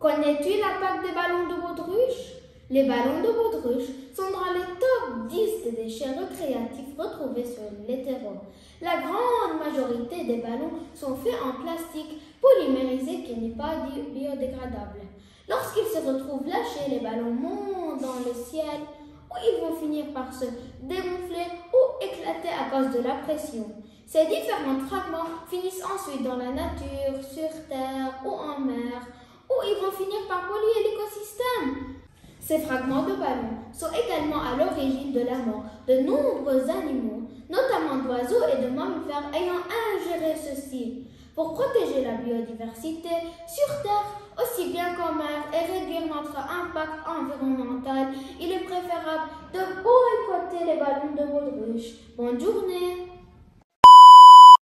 Connais-tu l'impact des ballons de baudruche? Les ballons de baudruche sont dans les top 10 des déchets récréatifs retrouvés sur les terreaux. La grande majorité des ballons sont faits en plastique polymérisé qui n'est pas biodégradable. Lorsqu'ils se retrouvent lâchés, les ballons montent dans le ciel où ils vont finir par se dégonfler ou éclater à cause de la pression. Ces différents fragments finissent ensuite dans la nature, sur terre ou en mer, finir par polluer l'écosystème. Ces fragments de ballons sont également à l'origine de la mort de nombreux animaux, notamment d'oiseaux et de mammifères ayant ingéré ceux-ci. Pour protéger la biodiversité sur Terre aussi bien qu'en mer et réduire notre impact environnemental, il est préférable de boycotter les ballons de baudruche. Bonne journée